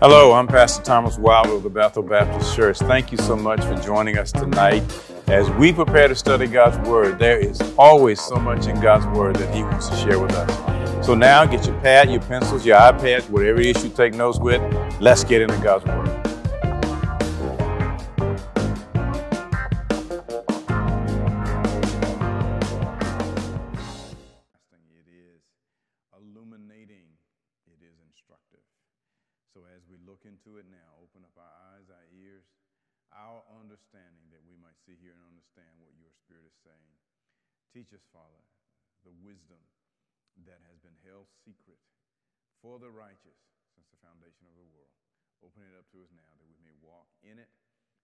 Hello, I'm Pastor Thomas Wilder of the Bethel Baptist Church. Thank you so much for joining us tonight. As we prepare to study God's Word, there is always so much in God's Word that He wants to share with us. So now get your pad, your pencils, your iPads, whatever it is you take notes with. Let's get into God's Word. Into it now, open up our eyes, our ears, our understanding that we might see, hear, and understand what your Spirit is saying. Teach us, Father, the wisdom that has been held secret for the righteous since the foundation of the world. Open it up to us now that we may walk in it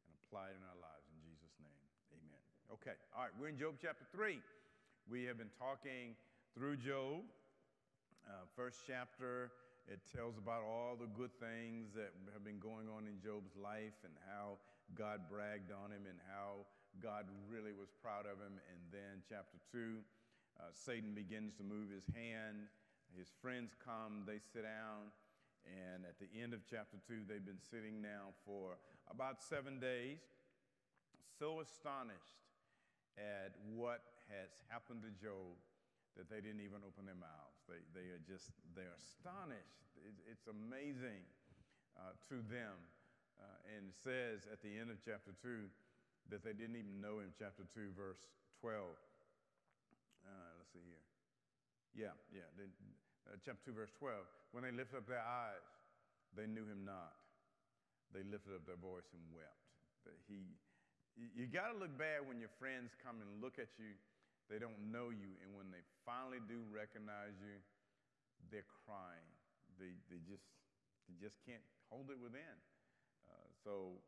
and apply it in our lives. In Jesus' name, amen. Okay, all right, we're in Job chapter 3. We have been talking through Job. Uh, first chapter, it tells about all the good things that have been going on in Job's life and how God bragged on him and how God really was proud of him. And then chapter 2, uh, Satan begins to move his hand. His friends come, they sit down. And at the end of chapter 2, they've been sitting now for about seven days, so astonished at what has happened to Job that they didn't even open their mouths. They, they are just, they're astonished. It's, it's amazing uh, to them. Uh, and it says at the end of chapter 2 that they didn't even know him, chapter 2, verse 12. Uh, let's see here. Yeah, yeah. They, uh, chapter 2, verse 12. When they lifted up their eyes, they knew him not. They lifted up their voice and wept. That he, you got to look bad when your friends come and look at you they don't know you, and when they finally do recognize you, they're crying. They, they, just, they just can't hold it within. Uh, so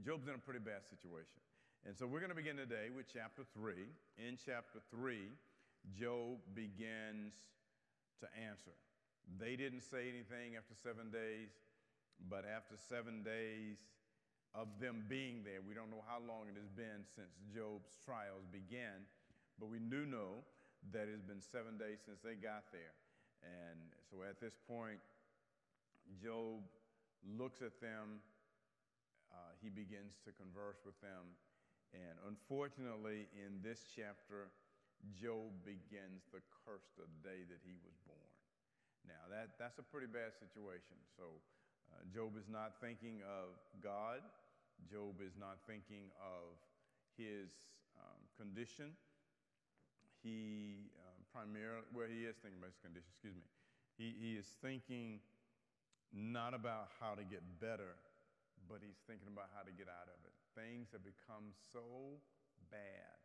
Job's in a pretty bad situation. And so we're going to begin today with chapter 3. In chapter 3, Job begins to answer. They didn't say anything after seven days, but after seven days of them being there, we don't know how long it has been since Job's trials began. But we do know that it's been seven days since they got there. And so at this point, Job looks at them, uh, he begins to converse with them. And unfortunately, in this chapter, Job begins to curse of the day that he was born. Now, that, that's a pretty bad situation. So, uh, Job is not thinking of God, Job is not thinking of his um, condition he uh, primarily, well, he is thinking about his condition, excuse me. He, he is thinking not about how to get better, but he's thinking about how to get out of it. Things have become so bad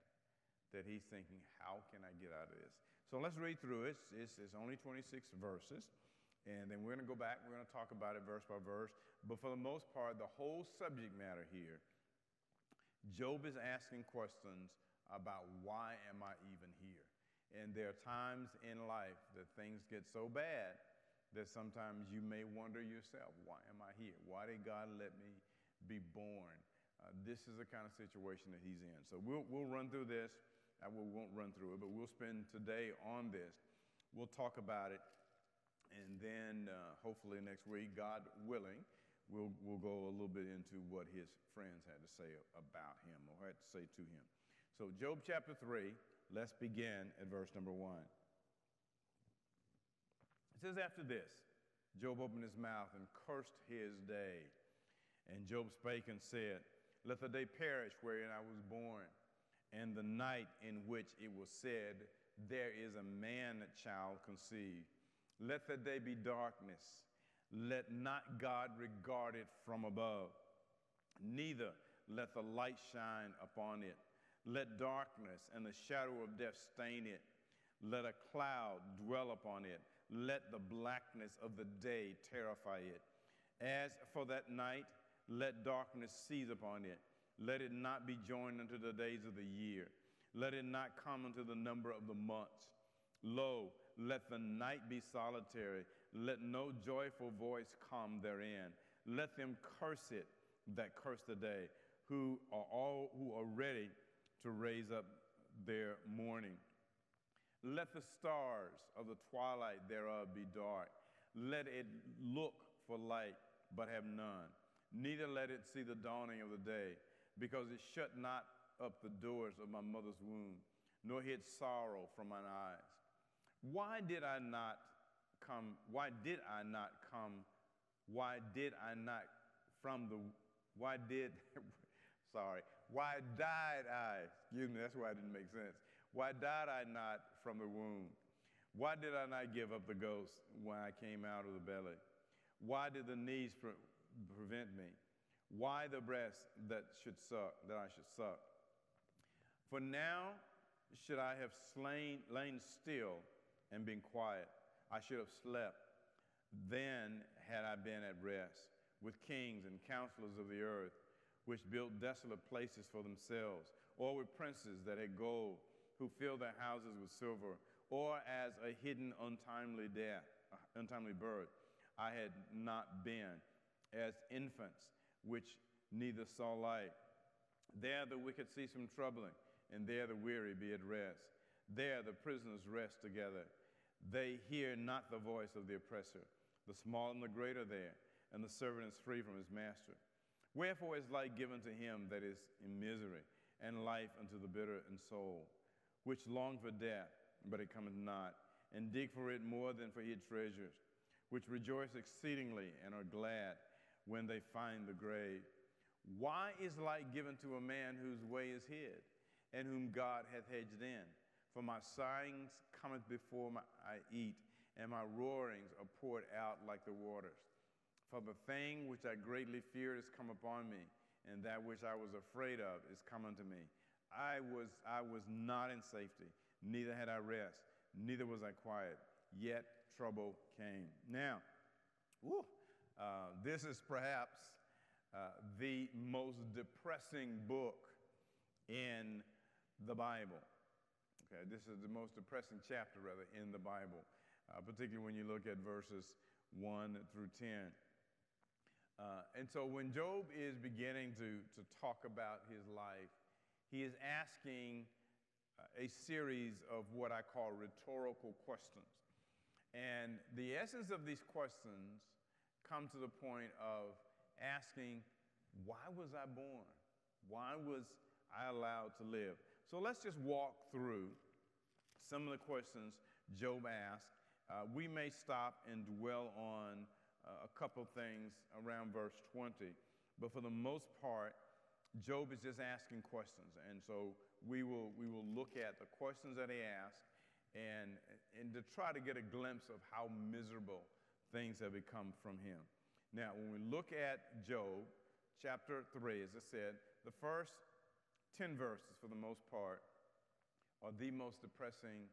that he's thinking, how can I get out of this? So let's read through it. It's, it's only 26 verses. And then we're going to go back. We're going to talk about it verse by verse. But for the most part, the whole subject matter here, Job is asking questions about why am I even here? And there are times in life that things get so bad that sometimes you may wonder yourself, why am I here? Why did God let me be born? Uh, this is the kind of situation that he's in. So we'll, we'll run through this. I will, won't run through it, but we'll spend today on this. We'll talk about it. And then uh, hopefully next week, God willing, we'll, we'll go a little bit into what his friends had to say about him or had to say to him. So, Job chapter 3, let's begin at verse number 1. It says, After this, Job opened his mouth and cursed his day. And Job spake and said, Let the day perish wherein I was born, and the night in which it was said, There is a man that child conceived. Let the day be darkness. Let not God regard it from above, neither let the light shine upon it. Let darkness and the shadow of death stain it. Let a cloud dwell upon it. Let the blackness of the day terrify it. As for that night, let darkness seize upon it. Let it not be joined unto the days of the year. Let it not come unto the number of the months. Lo, let the night be solitary. Let no joyful voice come therein. Let them curse it that curse the day, who are all who are ready to raise up their mourning. Let the stars of the twilight thereof be dark. Let it look for light but have none. Neither let it see the dawning of the day, because it shut not up the doors of my mother's womb, nor hid sorrow from mine eyes. Why did I not come? Why did I not come? Why did I not from the, why did, sorry, why died I? Excuse me, that's why it didn't make sense. Why died I not from the womb? Why did I not give up the ghost when I came out of the belly? Why did the knees pre- prevent me? Why the breast that should suck, that I should suck? For now should I have slain, lain still and been quiet. I should have slept. Then had I been at rest with kings and counselors of the earth, which built desolate places for themselves, or with princes that had gold, who filled their houses with silver, or as a hidden untimely death, uh, untimely birth. I had not been as infants, which neither saw light. There the wicked cease from troubling, and there the weary be at rest. There the prisoners rest together. They hear not the voice of the oppressor. The small and the great are there and the servant is free from his master. Wherefore is light given to him that is in misery, and life unto the bitter in soul, which long for death, but it cometh not, and dig for it more than for hid treasures, which rejoice exceedingly and are glad when they find the grave. Why is light given to a man whose way is hid, and whom God hath hedged in? For my sighings cometh before my, I eat, and my roarings are poured out like the waters. For the thing which I greatly feared is come upon me, and that which I was afraid of is come unto me. I was, I was not in safety, neither had I rest, neither was I quiet, yet trouble came. Now, whew, uh, this is perhaps uh, the most depressing book in the Bible. Okay, this is the most depressing chapter, rather, in the Bible, uh, particularly when you look at verses 1 through 10. Uh, and so when Job is beginning to, to talk about his life, he is asking uh, a series of what I call rhetorical questions. And the essence of these questions come to the point of asking, why was I born? Why was I allowed to live? So let's just walk through some of the questions Job asked. Uh, we may stop and dwell on a couple things around verse 20. But for the most part, Job is just asking questions. And so we will, we will look at the questions that he asked and, and to try to get a glimpse of how miserable things have become from him. Now, when we look at Job, chapter 3, as I said, the first 10 verses, for the most part, are the most depressing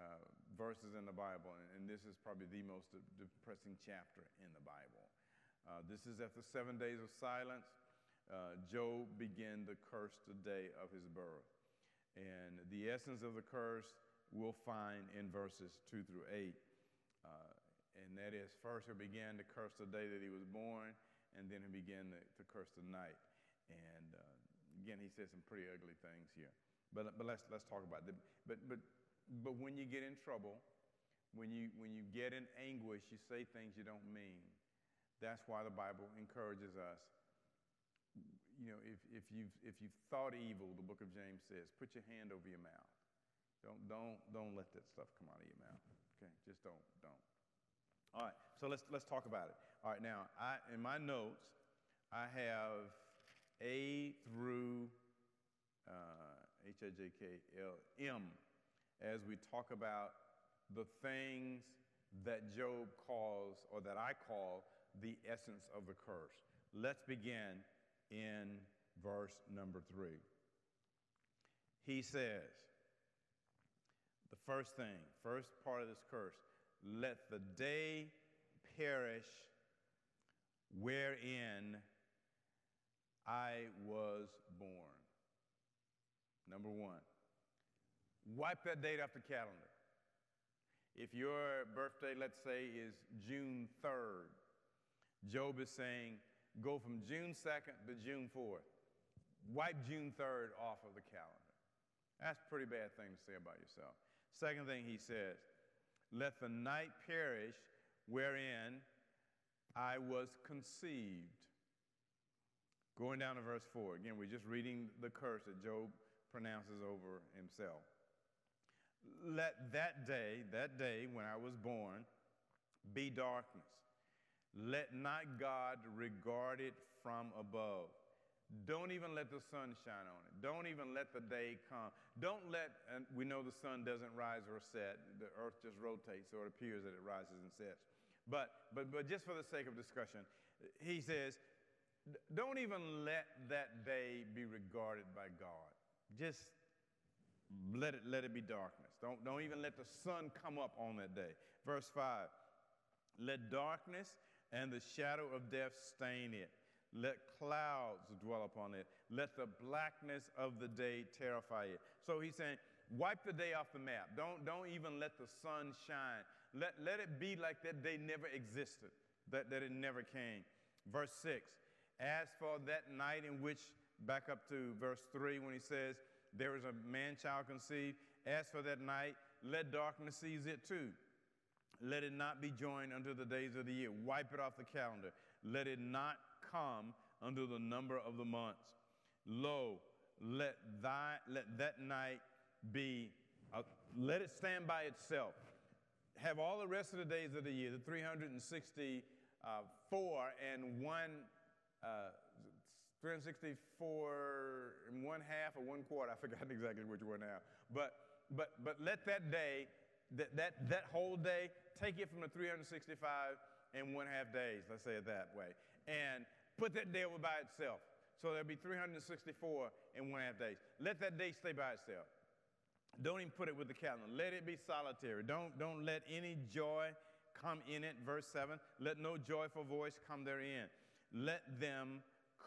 uh, verses in the Bible, and, this is probably the most depressing chapter in the Bible. Uh, this is after seven days of silence. Uh, Job began to curse the day of his birth. And the essence of the curse we'll find in verses 2 through 8. Uh, and that is, first he began to curse the day that he was born, and then he began to, to curse the night. And uh, again, he said some pretty ugly things here. But, but let's, let's talk about it. But, but but when you get in trouble, when you, when you get in anguish, you say things you don't mean. That's why the Bible encourages us. You know, if, if, you've, if you've thought evil, the book of James says, put your hand over your mouth. Don't, don't, don't let that stuff come out of your mouth. Okay? Just don't, don't. All right, so let's, let's talk about it. All right, now, I, in my notes, I have A through uh, H I J K L M as we talk about the things that Job calls, or that I call, the essence of the curse. Let's begin in verse number three. He says, the first thing, first part of this curse, let the day perish wherein I was born. Number one. Wipe that date off the calendar. If your birthday, let's say, is June 3rd, Job is saying, go from June 2nd to June 4th. Wipe June 3rd off of the calendar. That's a pretty bad thing to say about yourself. Second thing he says, let the night perish wherein I was conceived. Going down to verse 4. Again, we're just reading the curse that Job pronounces over himself. Let that day, that day when I was born, be darkness. Let not God regard it from above. Don't even let the sun shine on it. Don't even let the day come. Don't let, and we know the sun doesn't rise or set. The earth just rotates, so it appears that it rises and sets. But, but, but just for the sake of discussion, he says, don't even let that day be regarded by God. Just let it, let it be darkness. Don't, don't even let the sun come up on that day. Verse 5 Let darkness and the shadow of death stain it. Let clouds dwell upon it. Let the blackness of the day terrify it. So he's saying, wipe the day off the map. Don't, don't even let the sun shine. Let, let it be like that day never existed, that, that it never came. Verse 6 As for that night in which, back up to verse 3, when he says, There is a man child conceived. As for that night, let darkness seize it too. Let it not be joined unto the days of the year. Wipe it off the calendar. Let it not come unto the number of the months. Lo, let, thy, let that night be, uh, let it stand by itself. Have all the rest of the days of the year, the 364 and one, uh, 364 and one half or one quarter. I forgot exactly which one now. But, but, but let that day that, that, that whole day, take it from the 365 and one half days, let's say it that way, and put that day over by itself. So there'll be 364 and one half days. Let that day stay by itself. Don't even put it with the calendar. Let it be solitary. Don't, don't let any joy come in it. Verse 7 Let no joyful voice come therein. Let them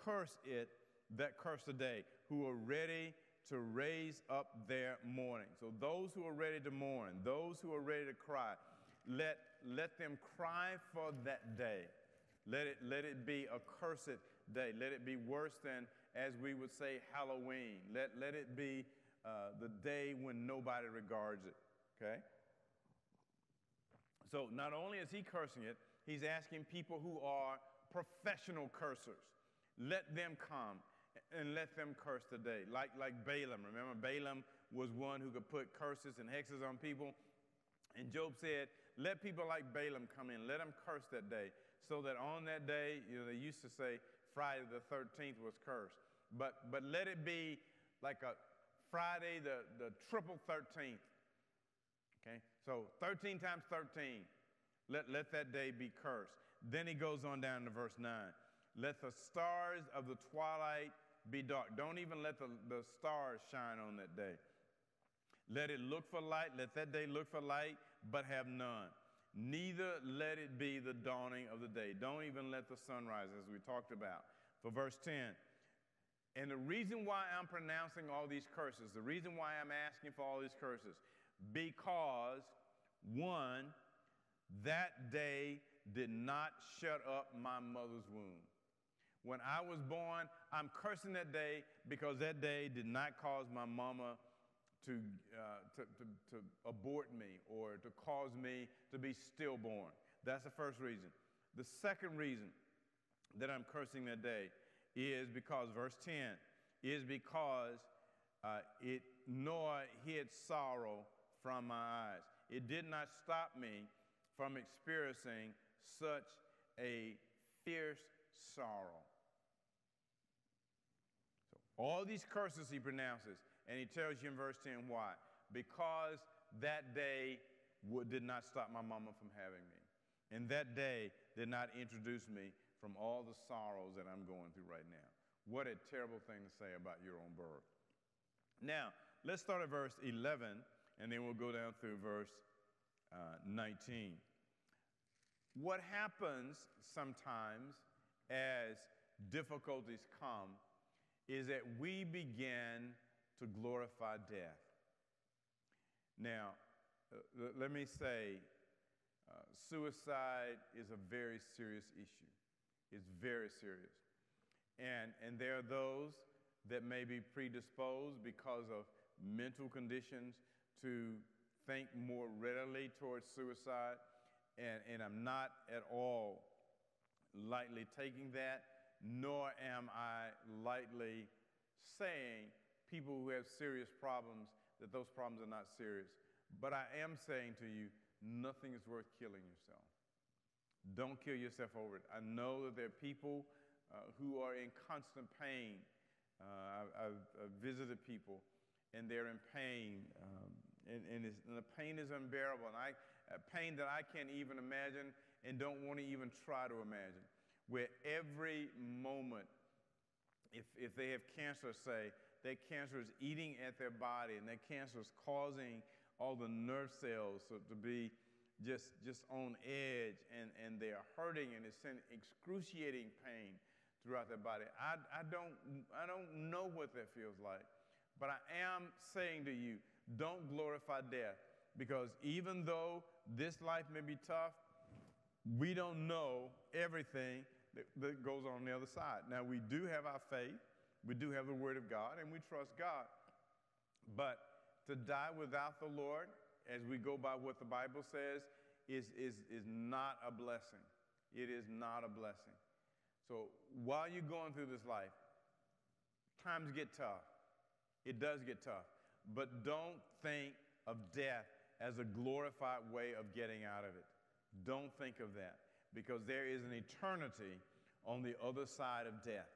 curse it that curse the day, who are ready to raise up their mourning. So those who are ready to mourn, those who are ready to cry, let, let them cry for that day. Let it, let it be a cursed day. Let it be worse than, as we would say, Halloween. Let, let it be uh, the day when nobody regards it. Okay? So not only is he cursing it, he's asking people who are professional cursers, let them come and let them curse today. Like, like Balaam. Remember, Balaam was one who could put curses and hexes on people. And Job said, Let people like Balaam come in, let them curse that day. So that on that day, you know, they used to say Friday the 13th was cursed. But, but let it be like a Friday the, the triple 13th. Okay? So 13 times 13. Let, let that day be cursed. Then he goes on down to verse 9. Let the stars of the twilight be dark. Don't even let the, the stars shine on that day. Let it look for light. Let that day look for light, but have none. Neither let it be the dawning of the day. Don't even let the sun rise, as we talked about. For verse 10. And the reason why I'm pronouncing all these curses, the reason why I'm asking for all these curses, because one, that day did not shut up my mother's womb. When I was born, I'm cursing that day because that day did not cause my mama to, uh, to, to, to abort me or to cause me to be stillborn. That's the first reason. The second reason that I'm cursing that day is because, verse 10, is because uh, it nor hid sorrow from my eyes. It did not stop me from experiencing such a fierce sorrow. All these curses he pronounces, and he tells you in verse 10 why. Because that day would, did not stop my mama from having me. And that day did not introduce me from all the sorrows that I'm going through right now. What a terrible thing to say about your own birth. Now, let's start at verse 11, and then we'll go down through verse uh, 19. What happens sometimes as difficulties come is that we begin to glorify death. Now, uh, let me say, uh, suicide is a very serious issue. It's very serious. And, and there are those that may be predisposed because of mental conditions to think more readily towards suicide. And, and I'm not at all lightly taking that, nor am I lightly saying people who have serious problems that those problems are not serious. But I am saying to you, nothing is worth killing yourself. Don't kill yourself over it. I know that there are people uh, who are in constant pain. Uh, I've, I've, visited people and they're in pain, um, and, and, and, the pain is unbearable, and I, pain that I can't even imagine and don't want to even try to imagine. Where every moment, if, if they have cancer, say, that cancer is eating at their body and that cancer is causing all the nerve cells to be just, just on edge and, and they are hurting and it's in excruciating pain throughout their body. I, I, don't, I don't know what that feels like, but I am saying to you, don't glorify death because even though this life may be tough, we don't know everything that, that goes on, the other side. Now, we do have our faith, we do have the Word of God, and we trust God. But to die without the Lord, as we go by what the Bible says, is, is, is not a blessing. It is not a blessing. So while you're going through this life, times get tough. It does get tough. But don't think of death as a glorified way of getting out of it. Don't think of that because there is an eternity on the other side of death.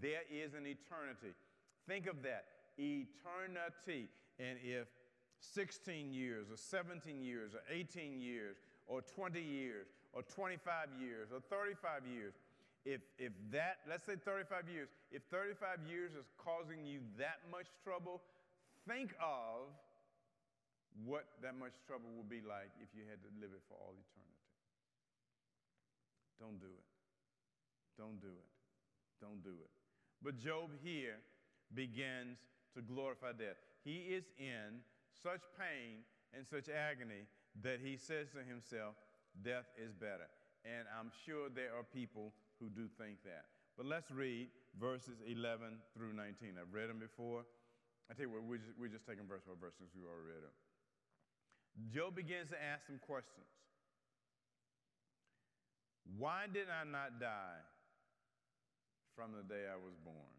There is an eternity. Think of that eternity. And if 16 years, or 17 years, or 18 years, or 20 years, or 25 years, or 35 years, if, if that, let's say 35 years, if 35 years is causing you that much trouble, think of what that much trouble would be like if you had to live it for all eternity. Don't do it. Don't do it. Don't do it. But Job here begins to glorify death. He is in such pain and such agony that he says to himself, Death is better. And I'm sure there are people who do think that. But let's read verses 11 through 19. I've read them before. I tell you what, we're just, we're just taking verse by verse since we already read them. Job begins to ask some questions. Why did I not die from the day I was born?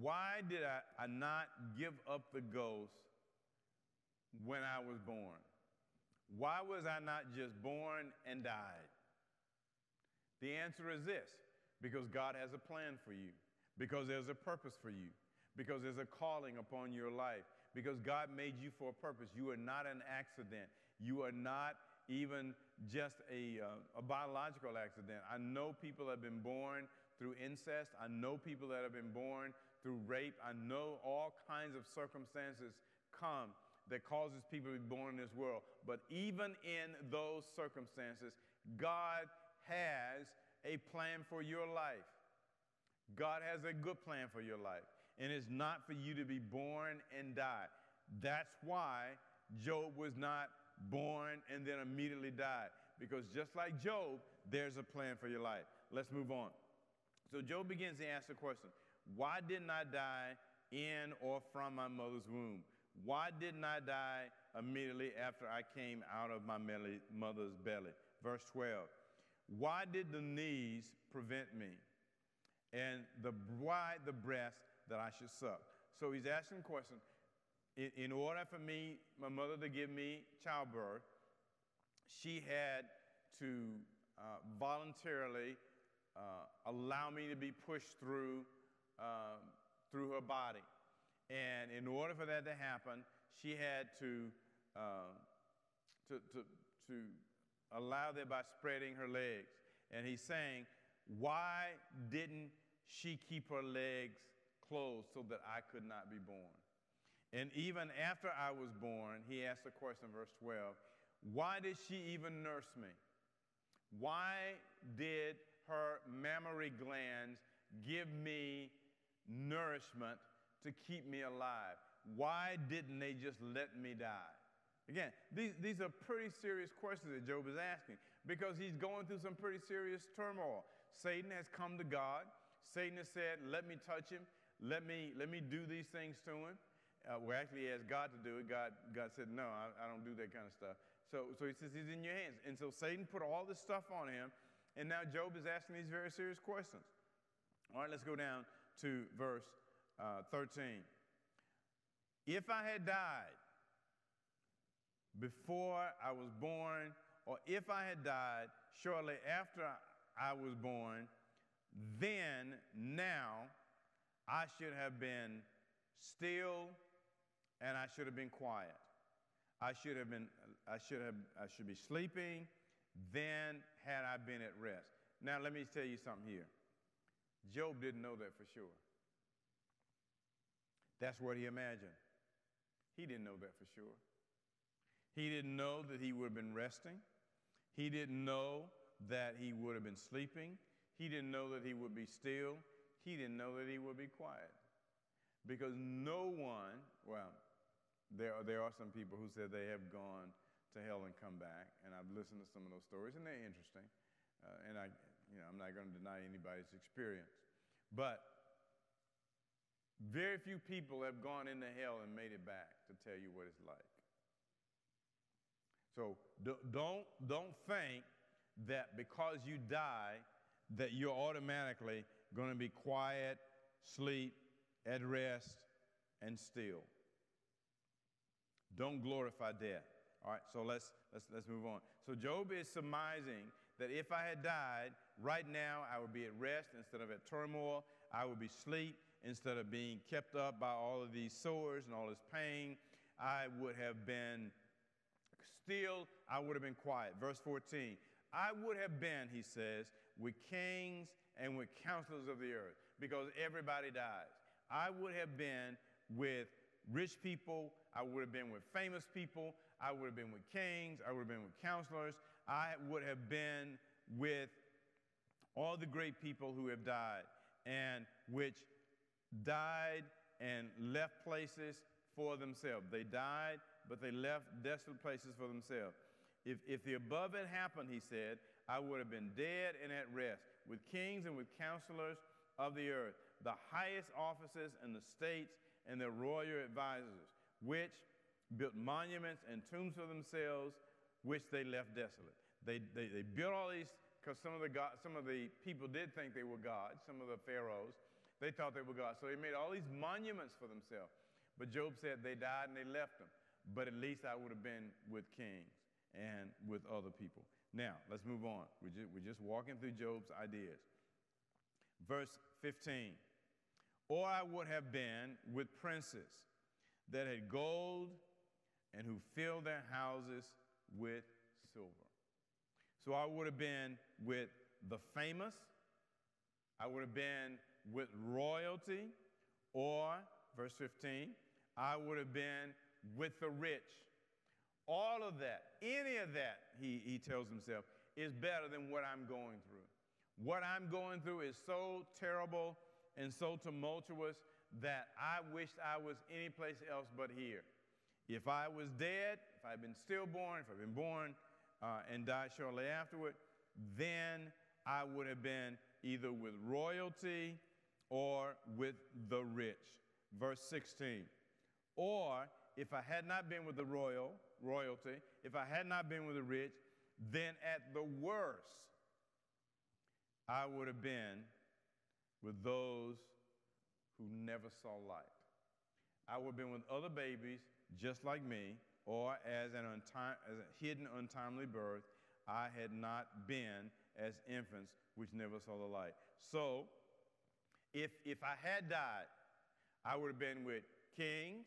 Why did I, I not give up the ghost when I was born? Why was I not just born and died? The answer is this because God has a plan for you, because there's a purpose for you, because there's a calling upon your life, because God made you for a purpose. You are not an accident. You are not even just a, uh, a biological accident. I know people have been born through incest. I know people that have been born through rape. I know all kinds of circumstances come that causes people to be born in this world. But even in those circumstances, God has a plan for your life. God has a good plan for your life. And it's not for you to be born and die. That's why Job was not born, and then immediately died. Because just like Job, there's a plan for your life. Let's move on. So Job begins to ask the question Why didn't I die in or from my mother's womb? Why didn't I die immediately after I came out of my mother's belly? Verse 12. Why did the knees prevent me? And the why the breast that I should suck? So he's asking the question in, in order for me, my mother to give me childbirth, she had to uh, voluntarily uh, allow me to be pushed through, uh, through her body. And in order for that to happen, she had to, uh, to, to, to allow that by spreading her legs. And he's saying, Why didn't she keep her legs closed so that I could not be born? And even after I was born, he asked the question, verse 12, why did she even nurse me? Why did her mammary glands give me nourishment to keep me alive? Why didn't they just let me die? Again, these, these are pretty serious questions that Job is asking because he's going through some pretty serious turmoil. Satan has come to God. Satan has said, Let me touch him. Let me, let me do these things to him uh, well, actually, he asked God to do it. God, God said, No, I, I don't do that kind of stuff. So, so he says, He's in your hands. And so Satan put all this stuff on him And now Job is asking these very serious questions. All right, let's go down to verse uh, 13. If I had died before I was born, or if I had died shortly after I was born, then now I should have been still and I should have been quiet. I should have been, I should have, I should be sleeping. Then had I been at rest. Now let me tell you something here. Job didn't know that for sure. That's what he imagined. He didn't know that for sure. He didn't know that he would have been resting. He didn't know that he would have been sleeping. He didn't know that he would be still. He didn't know that he would be quiet. Because no one, well, there are, there are some people who said they have gone to hell and come back, and I've listened to some of those stories, and they're interesting. Uh, and I, you know, I'm not going to deny anybody's experience. But very few people have gone into hell and made it back to tell you what it's like. So don't, don't think that because you die, that you're automatically going to be quiet, sleep, at rest, and still. Don't glorify death. All right, so let's, let's, let's move on. So Job is surmising that if I had died, right now I would be at rest instead of at turmoil. I would be asleep instead of being kept up by all of these sores and all this pain. I would have been still, I would have been quiet. Verse 14 I would have been, he says, with kings and with counselors of the earth because everybody dies. I would have been with rich people. I would have been with famous people. I would have been with kings. I would have been with counselors. I would have been with all the great people who have died and which died and left places for themselves. They died, but they left desolate places for themselves. If, if the above had happened, he said, I would have been dead and at rest with kings and with counselors of the earth, the highest offices in the states and their royal advisors, which built monuments and tombs for themselves, which they left desolate. They, they, they built all these, because some, of the some of the people did think they were gods, some of the pharaohs, they thought they were gods. So they made all these monuments for themselves. But Job said they died and they left them. But at least I would have been with kings and with other people. Now, let's move on. We're just, we're just walking through Job's ideas. Verse 15 Or I would have been with princes that had gold and who filled their houses with silver. So I would have been with the famous, I would have been with royalty, or, verse 15, I would have been with the rich. All of that, any of that, he, he tells himself, is better than what I'm going through. What I'm going through is so terrible and so tumultuous that I wished I was anyplace else but here. If I was dead, if I'd been stillborn, if I'd been born uh, and died shortly afterward, then I would have been either with royalty or with the rich. Verse 16. Or if I had not been with the royal, royalty, if I had not been with the rich, then at the worst, I would have been with those who never saw light. I would have been with other babies just like me, or as an untime, as a hidden untimely birth, I had not been as infants which never saw the light. So, if, if I had died, I would have been with kings,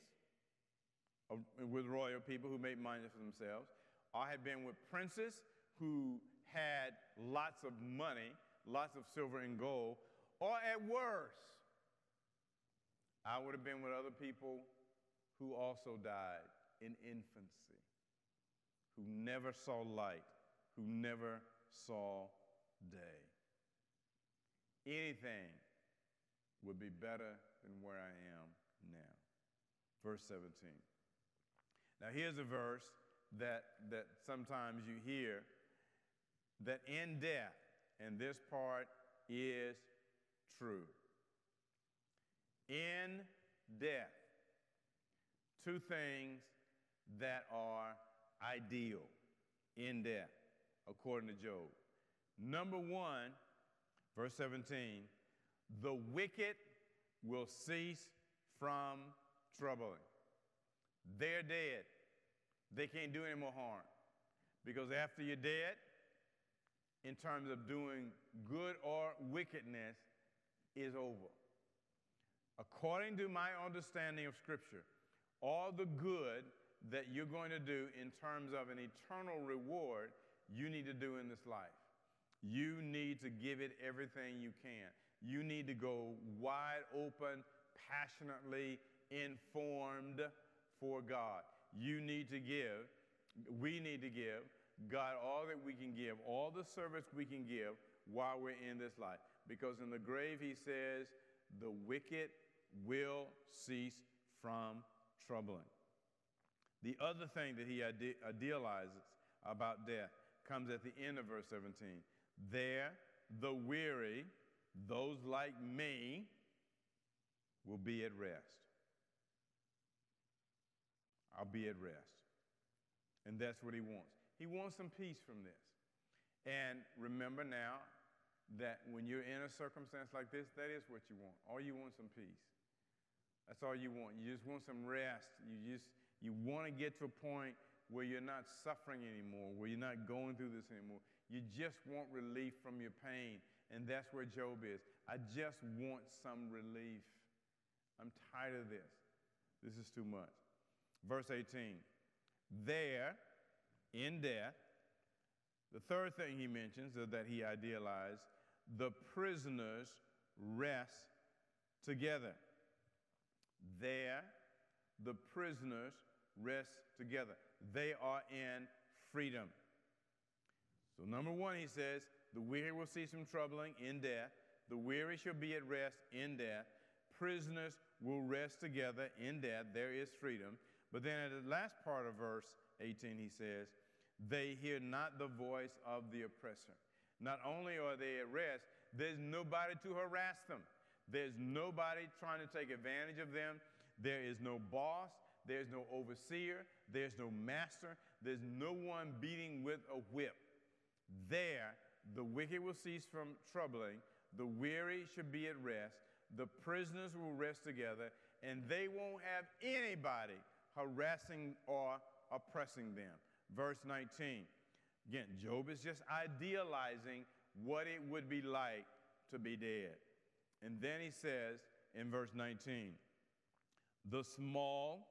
uh, with royal people who made money for themselves. I had been with princes who had lots of money, lots of silver and gold, or at worst, I would have been with other people who also died in infancy, who never saw light, who never saw day. Anything would be better than where I am now. Verse 17. Now, here's a verse that, that sometimes you hear that in death, and this part is true. In death, two things that are ideal in death, according to Job. Number one, verse 17, the wicked will cease from troubling. They're dead. They can't do any more harm. Because after you're dead, in terms of doing good or wickedness, is over. According to my understanding of Scripture, all the good that you're going to do in terms of an eternal reward, you need to do in this life. You need to give it everything you can. You need to go wide open, passionately informed for God. You need to give, we need to give God all that we can give, all the service we can give while we're in this life. Because in the grave, he says, the wicked will cease from troubling. The other thing that he ide- idealizes about death comes at the end of verse 17. There, the weary, those like me, will be at rest. I'll be at rest. And that's what he wants. He wants some peace from this. And remember now that when you're in a circumstance like this, that is what you want. All you want is some peace. That's all you want. You just want some rest. You just you want to get to a point where you're not suffering anymore, where you're not going through this anymore. You just want relief from your pain. And that's where Job is. I just want some relief. I'm tired of this. This is too much. Verse 18 There, in death, the third thing he mentions that he idealized the prisoners rest together. There, the prisoners rest together. They are in freedom. So, number one, he says, the weary will see some troubling in death. The weary shall be at rest in death. Prisoners will rest together in death. There is freedom. But then at the last part of verse 18, he says, They hear not the voice of the oppressor. Not only are they at rest, there's nobody to harass them. There's nobody trying to take advantage of them. There is no boss. There's no overseer. There's no master. There's no one beating with a whip. There, the wicked will cease from troubling. The weary should be at rest. The prisoners will rest together, and they won't have anybody harassing or oppressing them. Verse 19. Again, Job is just idealizing what it would be like to be dead. And then he says in verse 19, the small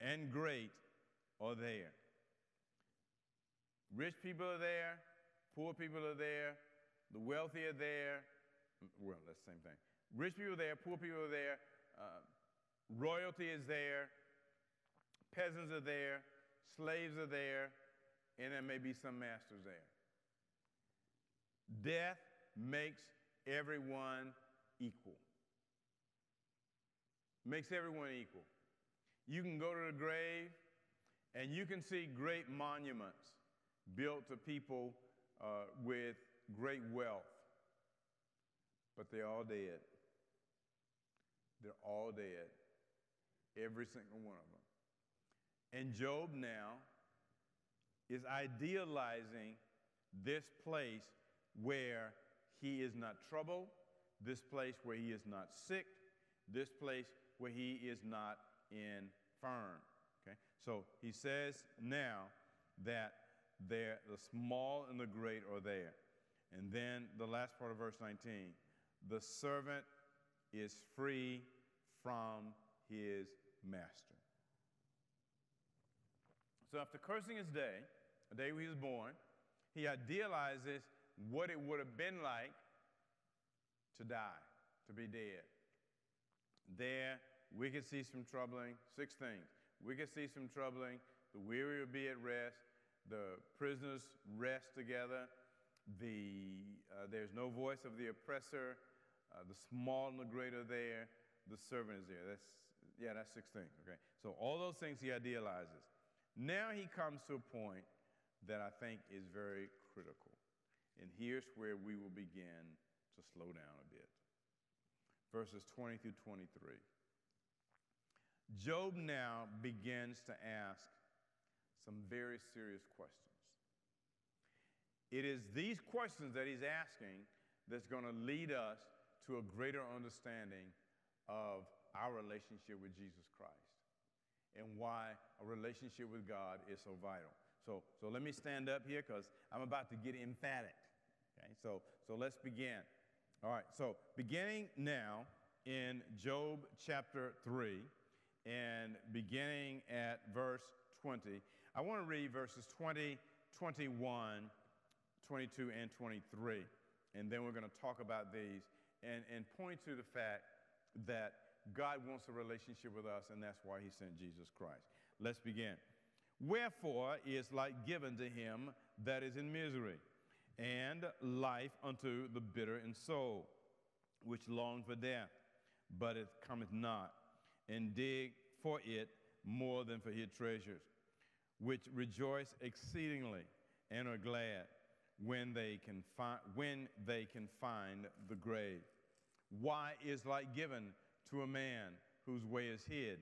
and great are there. Rich people are there, poor people are there, the wealthy are there. Well, that's the same thing. Rich people are there, poor people are there, uh, royalty is there, peasants are there, slaves are there, and there may be some masters there. Death makes everyone equal. Makes everyone equal. You can go to the grave and you can see great monuments built to people uh, with great wealth, but they're all dead. They're all dead. Every single one of them. And Job now is idealizing this place where he is not troubled, this place where he is not sick, this place where he is not infirm. Okay? So he says now that there, the small and the great are there. And then the last part of verse 19 the servant is free from his master. So after cursing his day, the day he was born, he idealizes what it would have been like to die, to be dead. There, we could see some troubling, six things. We could see some troubling. The weary will be at rest. The prisoners rest together. The, uh, there's no voice of the oppressor. Uh, the small and the great are there. The servant is there. That's, yeah, that's six things, okay? So all those things he idealizes. Now he comes to a point that I think is very critical. And here's where we will begin to slow down a bit. Verses 20 through 23. Job now begins to ask some very serious questions. It is these questions that he's asking that's going to lead us to a greater understanding of our relationship with Jesus Christ and why a relationship with God is so vital. So, so let me stand up here because I'm about to get emphatic. Okay, so, so let's begin. All right, so beginning now in Job chapter 3 and beginning at verse 20, I want to read verses 20, 21, 22, and 23. And then we're going to talk about these and, and point to the fact that God wants a relationship with us, and that's why he sent Jesus Christ. Let's begin. Wherefore is light given to him that is in misery, and life unto the bitter in soul, which long for death, but it cometh not, and dig for it more than for his treasures, which rejoice exceedingly and are glad when they can find when they can find the grave. Why is light given to a man whose way is hid,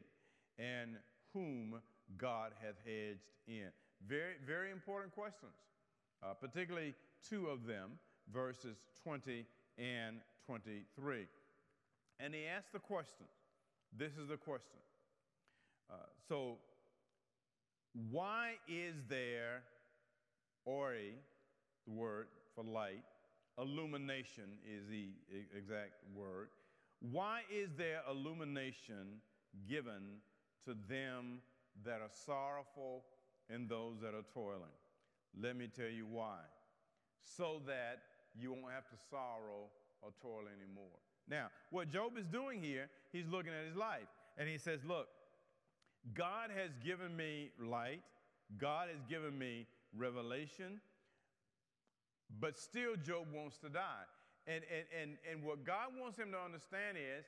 and whom God hath hedged in? Very, very important questions, uh, particularly two of them, verses 20 and 23. And he asked the question this is the question. Uh, so, why is there ori, the word for light, illumination is the exact word. Why is there illumination given to them that are sorrowful and those that are toiling? Let me tell you why. So that you won't have to sorrow or toil anymore. Now, what Job is doing here, he's looking at his life and he says, Look, God has given me light, God has given me revelation, but still Job wants to die. And, and, and, and what God wants him to understand is,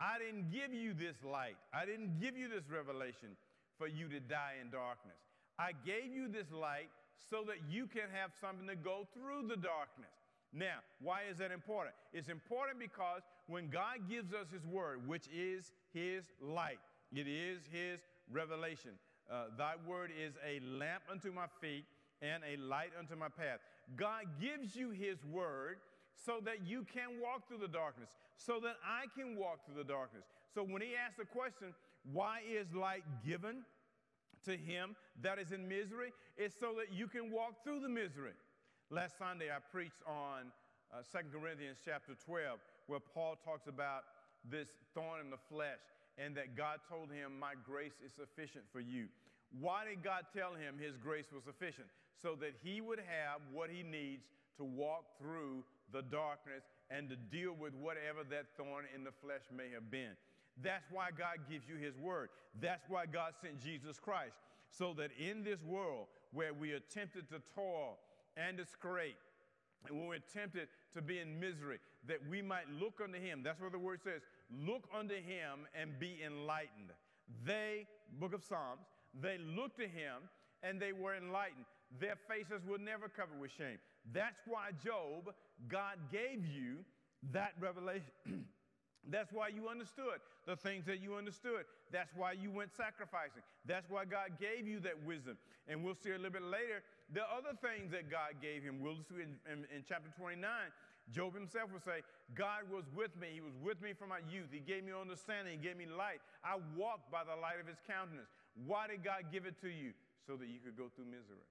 I didn't give you this light, I didn't give you this revelation for you to die in darkness. I gave you this light so that you can have something to go through the darkness. Now, why is that important? It's important because when God gives us His word, which is His light, it is His revelation. Uh, thy word is a lamp unto my feet and a light unto my path. God gives you His word so that you can walk through the darkness, so that I can walk through the darkness. So when He asks the question, why is light given to him that is in misery? It's so that you can walk through the misery. Last Sunday, I preached on uh, 2 Corinthians chapter 12, where Paul talks about this thorn in the flesh and that God told him, My grace is sufficient for you. Why did God tell him his grace was sufficient? So that he would have what he needs to walk through the darkness and to deal with whatever that thorn in the flesh may have been. That's why God gives you his word. That's why God sent Jesus Christ. So that in this world where we are tempted to toil and to scrape. And we're tempted to be in misery, that we might look unto him. That's what the word says. Look unto him and be enlightened. They, book of Psalms, they looked to him and they were enlightened. Their faces were never covered with shame. That's why, Job, God gave you that revelation. That's why you understood the things that you understood. That's why you went sacrificing. That's why God gave you that wisdom. And we'll see a little bit later the other things that God gave him. We'll see in, in, in chapter 29. Job himself will say, God was with me. He was with me from my youth. He gave me understanding. He gave me light. I walked by the light of his countenance. Why did God give it to you? So that you could go through misery.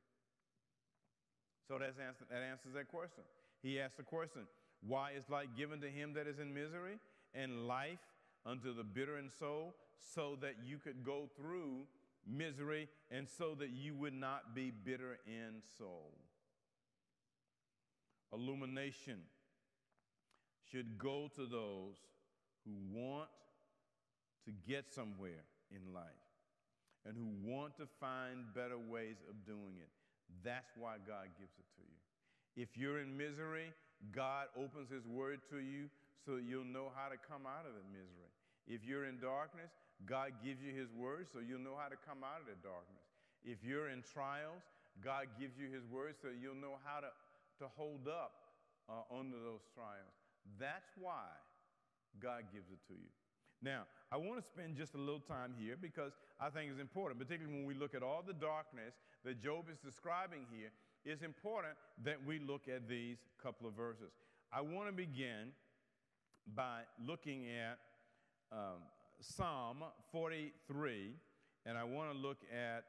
So that's answer, that answers that question. He asked the question, Why is light given to him that is in misery? And life unto the bitter in soul, so that you could go through misery and so that you would not be bitter in soul. Illumination should go to those who want to get somewhere in life and who want to find better ways of doing it. That's why God gives it to you. If you're in misery, God opens His word to you so you'll know how to come out of the misery. If you're in darkness, God gives you His word so you'll know how to come out of the darkness. If you're in trials, God gives you His word so you'll know how to, to hold up uh, under those trials. That's why God gives it to you. Now, I want to spend just a little time here because I think it's important, particularly when we look at all the darkness that Job is describing here. it's important that we look at these couple of verses. I want to begin by looking at um, Psalm 43, and I want to look at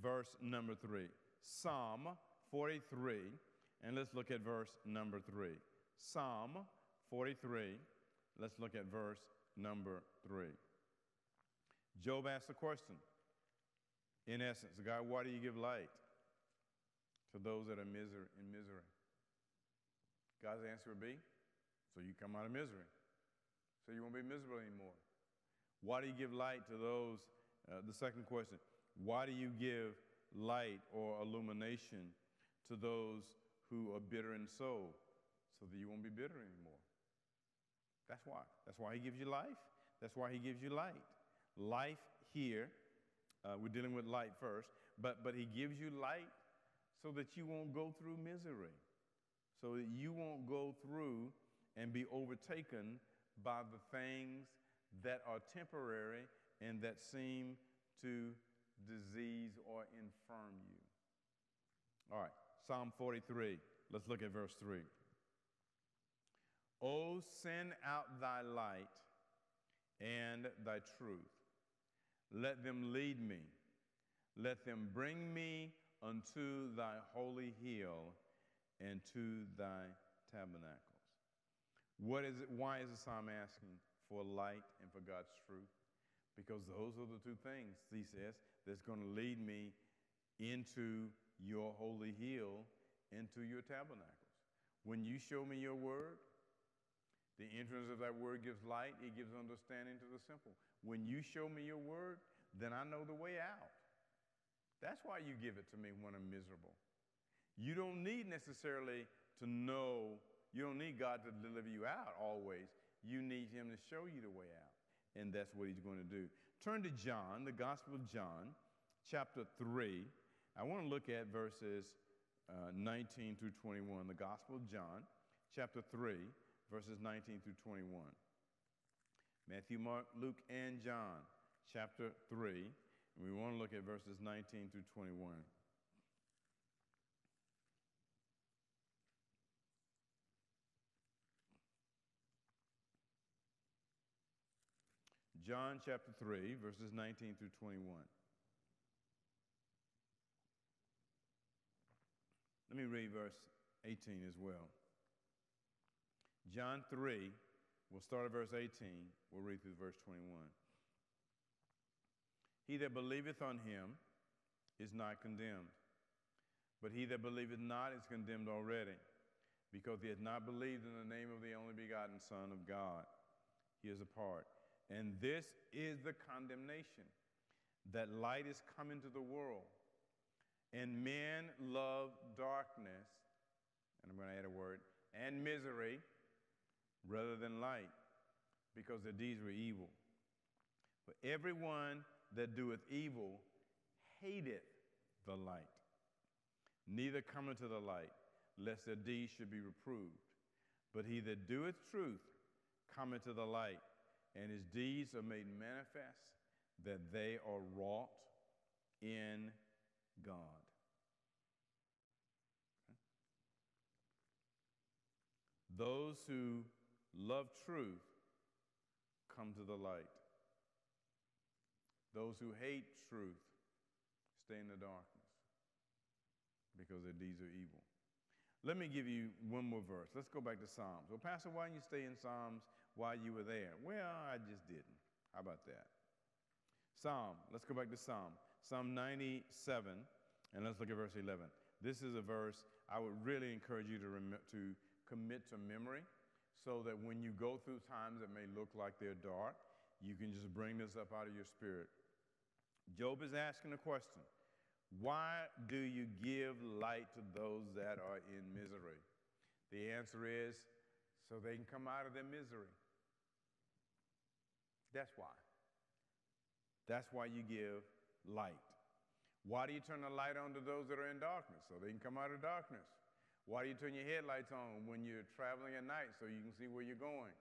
verse number 3. Psalm 43, and let's look at verse number 3. Psalm 43, let's look at verse number 3. Job asked a question. In essence, God, why do you give light to those that are miser- in misery? God's answer would be, so you come out of misery. So you won't be miserable anymore. Why do you give light to those? Uh, the second question, why do you give light or illumination to those who are bitter in soul? So that you won't be bitter anymore. That's why. That's why he gives you life. That's why he gives you light. Life here, uh, we're dealing with light first, but, but he gives you light so that you won't go through misery, so that you won't go through and be overtaken by the things that are temporary and that seem to disease or infirm you. All right, Psalm 43. Let's look at verse 3. Oh, send out thy light and thy truth. Let them lead me. Let them bring me unto thy holy hill and to thy tabernacles. What is it? Why is the psalm asking for light and for God's truth? Because those are the two things, he says, that's going to lead me into your holy hill, into your tabernacles. When you show me your word, the entrance of that word gives light, it gives understanding to the simple. When you show me your word, then I know the way out. That's why you give it to me when I'm miserable. You don't need necessarily to know, you don't need God to deliver you out always. You need Him to show you the way out. And that's what He's going to do. Turn to John, the Gospel of John, chapter 3. I want to look at verses uh, 19 through 21. The Gospel of John, chapter 3 verses 19 through 21. Matthew, Mark, Luke, and John, chapter 3. And we want to look at verses 19 through 21. John chapter 3, verses 19 through 21. Let me read verse 18 as well. John 3, we'll start at verse 18, we'll read through verse 21. He that believeth on him is not condemned, but he that believeth not is condemned already, because he hath not believed in the name of the only begotten Son of God. He is apart. And this is the condemnation that light is come into the world, and men love darkness, and I'm going to add a word, and misery rather than light, because their deeds were evil. For everyone that doeth evil hateth the light, neither cometh to the light, lest their deeds should be reproved. But he that doeth truth cometh to the light, and his deeds are made manifest that they are wrought in God. Okay. Those who love truth come to the light. Those who hate truth stay in the darkness because their deeds are evil. Let me give you one more verse. Let's go back to Psalms. Well, Pastor, why don't you stay in Psalms while you were there? Well, I just didn't. How about that? Psalm. Let's go back to Psalm. Psalm 97, and let's look at verse 11. This is a verse I would really encourage you to, rem- to commit to memory so that when you go through times that may look like they're dark, you can just bring this up out of your spirit. Job is asking a question Why do you give light to those that are in misery? The answer is so they can come out of their misery. That's why. That's why you give light. Why do you turn the light on to those that are in darkness? So they can come out of darkness. Why do you turn your headlights on when you're traveling at night so you can see where you're going?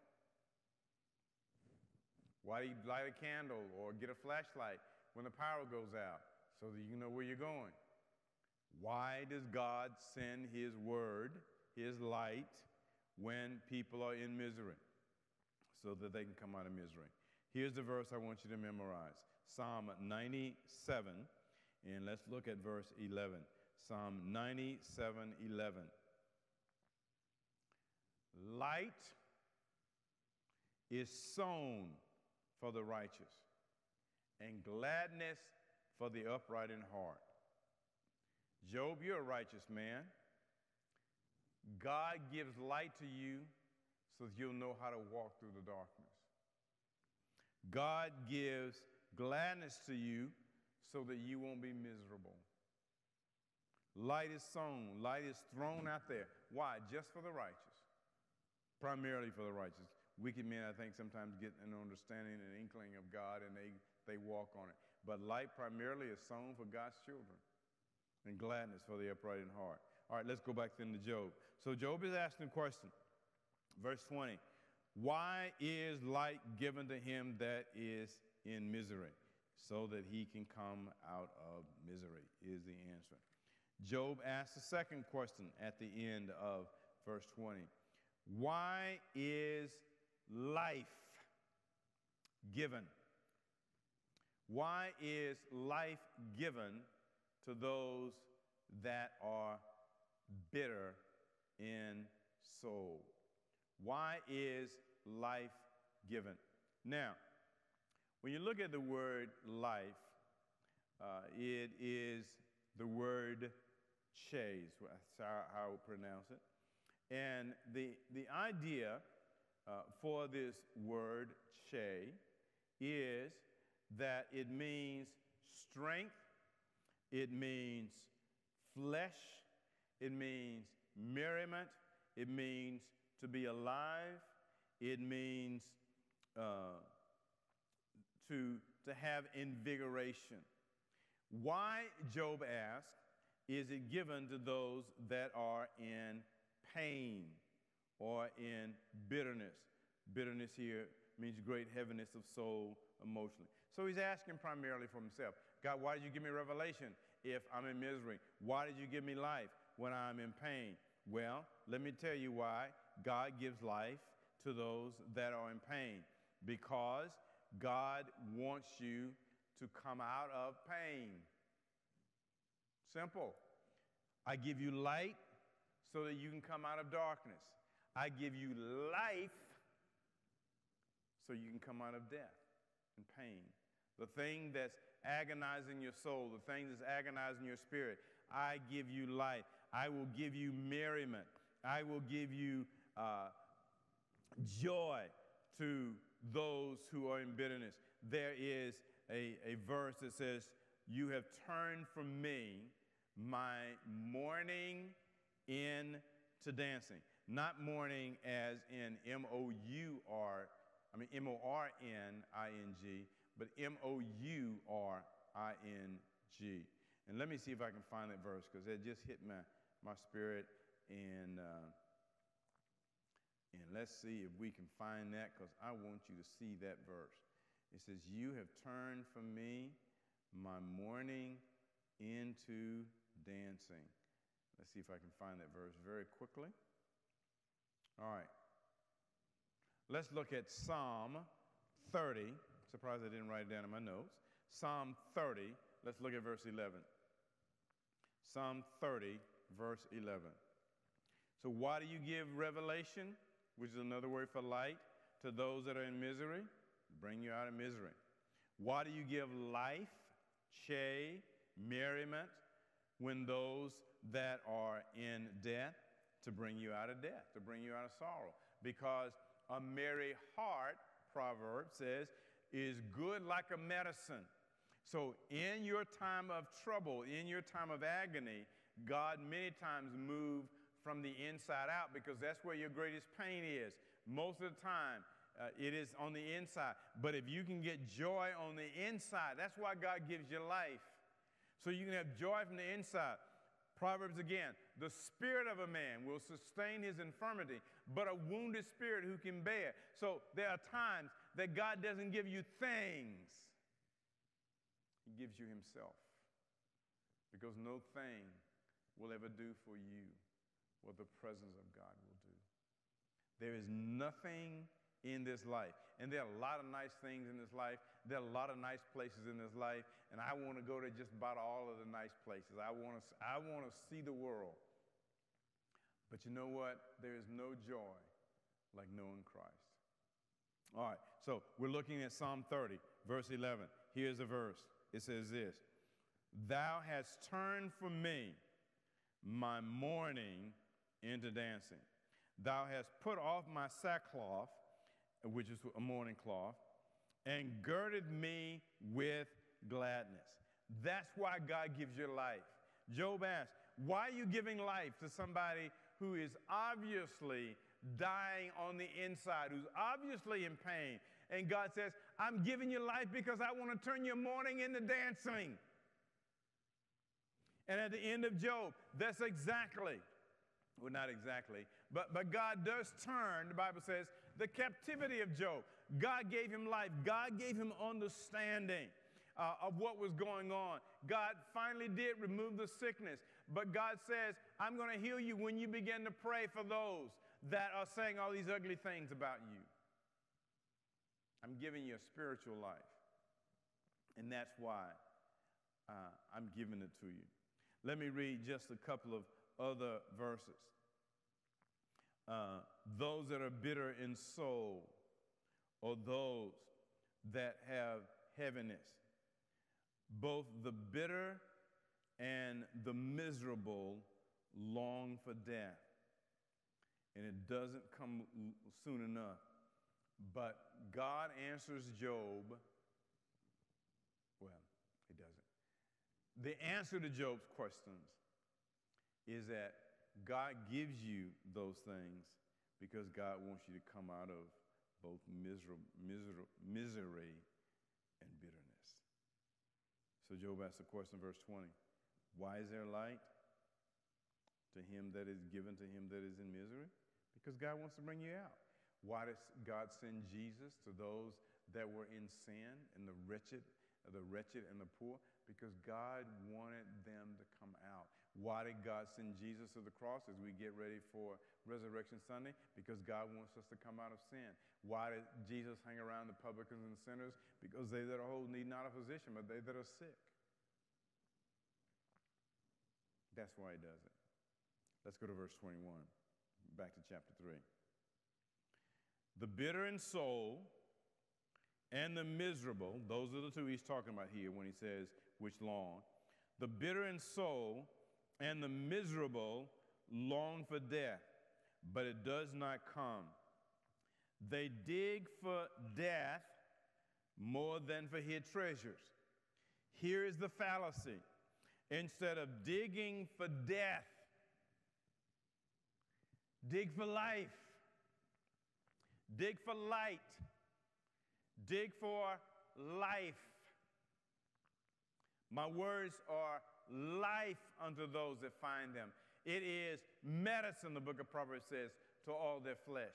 Why do you light a candle or get a flashlight when the power goes out so that you know where you're going? Why does God send His word, His light, when people are in misery? So that they can come out of misery. Here's the verse I want you to memorize Psalm 97, and let's look at verse 11. Psalm 97 11. Light is sown for the righteous, and gladness for the upright in heart. Job, you're a righteous man. God gives light to you so that you'll know how to walk through the darkness. God gives gladness to you so that you won't be miserable. Light is sown, light is thrown out there. Why? Just for the righteous, primarily for the righteous. Wicked men, I think, sometimes get an understanding and inkling of God and they, they walk on it. But light primarily is sown for God's children and gladness for the upright in heart. All right, let's go back then to Job. So Job is asking a question. Verse 20 Why is light given to him that is in misery? So that he can come out of misery, is the answer. Job asks a second question at the end of verse 20 Why is life given? Why is life given to those that are bitter in soul? Why is life given? Now, when you look at the word life, uh, it is the word chase, that's how, how I would pronounce it. And the, the idea uh, for this word che is that it means strength, it means flesh, it means merriment, it means to be alive, it means uh, to, to have invigoration. Why, Job asked, is it given to those that are in pain or in bitterness? Bitterness here means great heaviness of soul emotionally. So he's asking primarily for himself God, why did you give me revelation if I'm in misery? Why did you give me life when I'm in pain? Well, let me tell you why God gives life to those that are in pain. Because God wants you to come out of pain. Simple. I give you light so that you can come out of darkness. I give you life so you can come out of death and pain. The thing that's agonizing your soul, the thing that's agonizing your spirit, I give you life. I will give you merriment. I will give you uh, joy to those who are in bitterness. There is a, a verse that says, You have turned from me my mourning into dancing. Not mourning as in M O U R, I mean M O R N I N G, but M O U R I N G. And let me see if I can find that verse because it just hit my, my spirit. And, uh, and let's see if we can find that because I want you to see that verse. It says, You have turned from me my mourning into dancing. Let's see if I can find that verse very quickly. All right. Let's look at Psalm 30. Surprised I didn't write it down in my notes. Psalm 30. Let's look at verse 11. Psalm 30, verse 11. So, why do you give revelation, which is another word for light, to those that are in misery? Bring you out of misery. Why do you give life, che, merriment, when those that are in death to bring you out of death, to bring you out of sorrow. Because a merry heart, proverb says, is good like a medicine. So, in your time of trouble, in your time of agony, God many times moves from the inside out because that's where your greatest pain is. Most of the time, uh, it is on the inside. But if you can get joy on the inside, that's why God gives you life. So you can have joy from the inside. Proverbs again, the spirit of a man will sustain his infirmity, but a wounded spirit who can bear. So there are times that God doesn't give you things, He gives you Himself. Because no thing will ever do for you what the presence of God will do. There is nothing in this life. And there are a lot of nice things in this life. There are a lot of nice places in this life. And I want to go to just about all of the nice places. I want to, I want to see the world. But you know what? There is no joy like knowing Christ. All right, so we're looking at Psalm 30, verse 11. Here's a verse. It says this Thou hast turned from me my mourning into dancing. Thou hast put off my sackcloth, which is a mourning cloth, and girded me with gladness. That's why God gives you life. Job asked, Why are you giving life to somebody who is obviously dying on the inside, who's obviously in pain? And God says, I'm giving you life because I want to turn your mourning into dancing. And at the end of Job, that's exactly, well, not exactly, but, but God does turn, the Bible says, the captivity of Job. God gave him life, God gave him understanding. Uh, of what was going on. God finally did remove the sickness, but God says, I'm going to heal you when you begin to pray for those that are saying all these ugly things about you. I'm giving you a spiritual life, and that's why uh, I'm giving it to you. Let me read just a couple of other verses. Uh, those that are bitter in soul, or those that have heaviness, both the bitter and the miserable long for death. And it doesn't come soon enough. But God answers Job Well, he doesn't. The answer to Job's questions is that God gives you those things because God wants you to come out of both miser- miser- misery and bitterness. So Job asks the question, verse 20 Why is there light to him that is given to him that is in misery? Because God wants to bring you out. Why does God send Jesus to those that were in sin and the wretched, the wretched and the poor? Because God wanted them to come out. Why did God send Jesus to the cross as we get ready for Resurrection Sunday? Because God wants us to come out of sin. Why did Jesus hang around the publicans and sinners? Because they that are whole need not a physician, but they that are sick. That's why he does it. Let's go to verse 21, back to chapter 3. The bitter in soul and the miserable, those are the two he's talking about here when he says, which long. The bitter in soul and the miserable long for death, but it does not come. They dig for death more than for hid treasures. Here is the fallacy. Instead of digging for death, dig for life, dig for light, dig for life. My words are life unto those that find them. It is medicine, the book of Proverbs says, to all their flesh.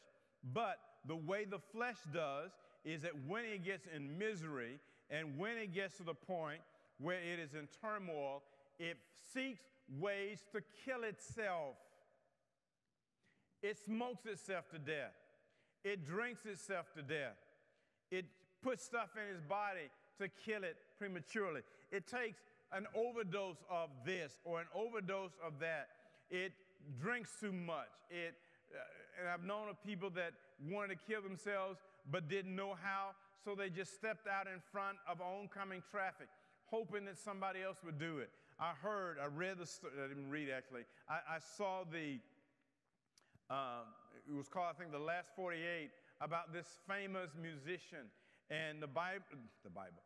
But the way the flesh does is that when it gets in misery and when it gets to the point where it is in turmoil, it seeks ways to kill itself. It smokes itself to death. It drinks itself to death. It puts stuff in its body to kill it prematurely. It takes an overdose of this or an overdose of that. It drinks too much. It, uh, and I've known of people that wanted to kill themselves but didn't know how, so they just stepped out in front of oncoming traffic, hoping that somebody else would do it. I heard, I read the story, I didn't read actually, I, I saw the, uh, it was called, I think, The Last 48, about this famous musician. And the Bible, the Bible,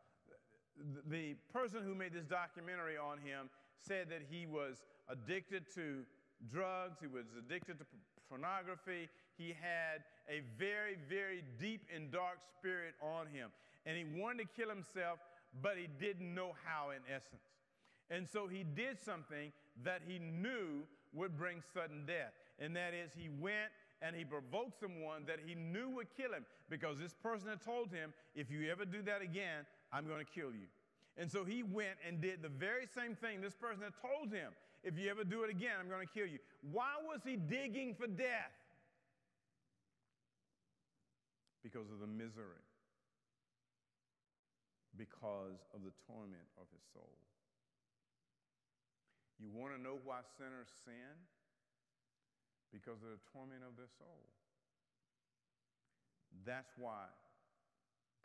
the person who made this documentary on him said that he was addicted to drugs, he was addicted to pornography, he had a very, very deep and dark spirit on him. And he wanted to kill himself, but he didn't know how, in essence. And so he did something that he knew would bring sudden death. And that is, he went and he provoked someone that he knew would kill him because this person had told him, if you ever do that again, I'm going to kill you. And so he went and did the very same thing this person had told him. If you ever do it again, I'm going to kill you. Why was he digging for death? Because of the misery, because of the torment of his soul. You want to know why sinners sin? Because of the torment of their soul. That's why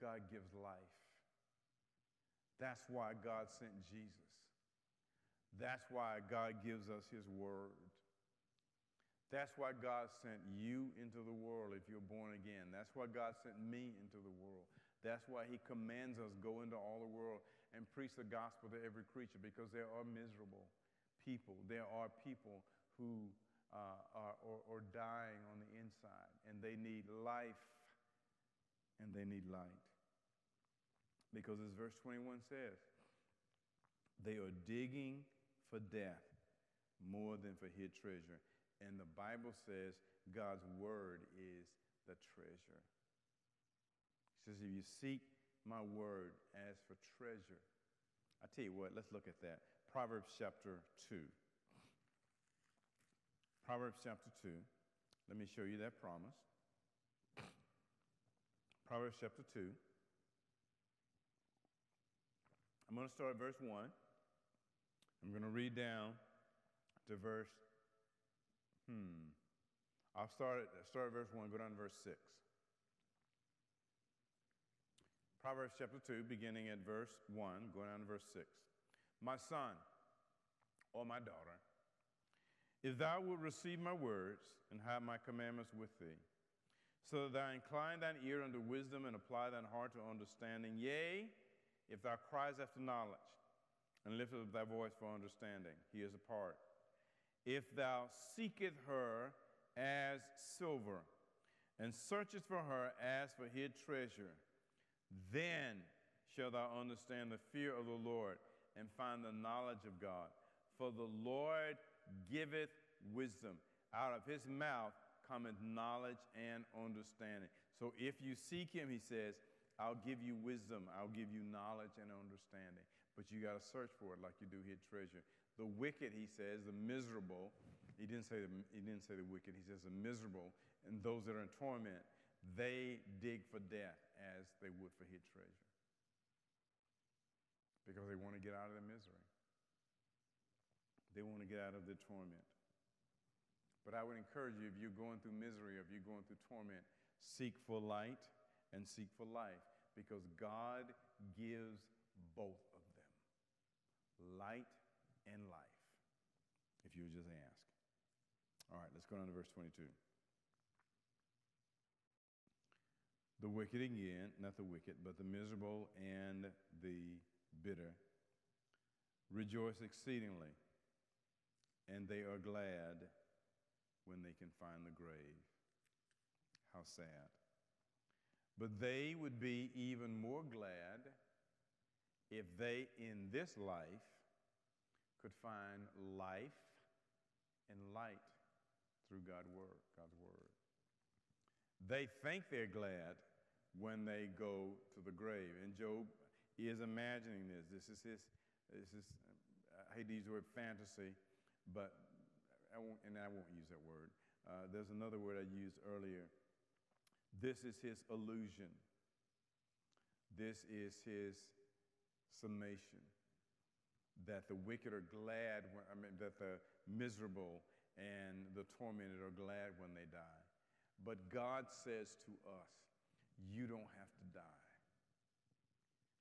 God gives life. That's why God sent Jesus. That's why God gives us His Word. That's why God sent you into the world if you're born again. That's why God sent me into the world. That's why He commands us go into all the world and preach the gospel to every creature because there are miserable people. There are people who uh, are or, or dying on the inside and they need life and they need light. Because as verse 21 says, they are digging for death more than for hid treasure. And the Bible says God's word is the treasure. He says, if you seek my word as for treasure, I tell you what, let's look at that. Proverbs chapter 2. Proverbs chapter 2. Let me show you that promise. Proverbs chapter 2. I'm going to start at verse 1. I'm going to read down to verse, hmm. I'll start at, start at verse 1, go down to verse 6. Proverbs chapter 2, beginning at verse 1, going down to verse 6. My son, or my daughter, if thou wilt receive my words and have my commandments with thee, so that thou incline thine ear unto wisdom and apply thine heart to understanding, yea, if thou criest after knowledge, and lift up thy voice for understanding. He is a part. If thou seekest her as silver, and searchest for her as for hid treasure, then shalt thou understand the fear of the Lord and find the knowledge of God. For the Lord giveth wisdom. Out of his mouth cometh knowledge and understanding. So if you seek him, he says, I'll give you wisdom, I'll give you knowledge and understanding but you got to search for it like you do hid treasure. The wicked, he says, the miserable, he didn't say the, he didn't say the wicked, he says the miserable, and those that are in torment, they dig for death as they would for hid treasure. Because they want to get out of their misery. They want to get out of their torment. But I would encourage you, if you're going through misery, if you're going through torment, seek for light and seek for life because God gives both of them light and life, if you would just ask. All right, let's go on to verse 22. The wicked again, not the wicked, but the miserable and the bitter, rejoice exceedingly, and they are glad when they can find the grave. How sad. But they would be even more glad if they in this life could find life and light through God's word, God's word. They think they're glad when they go to the grave. And Job is imagining this. This is his, this is, I hate to use the word fantasy, but I won't, and I won't use that word. Uh, there's another word I used earlier. This is his illusion. This is his summation that the wicked are glad, when, I mean, that the miserable and the tormented are glad when they die. But God says to us, you don't have to die.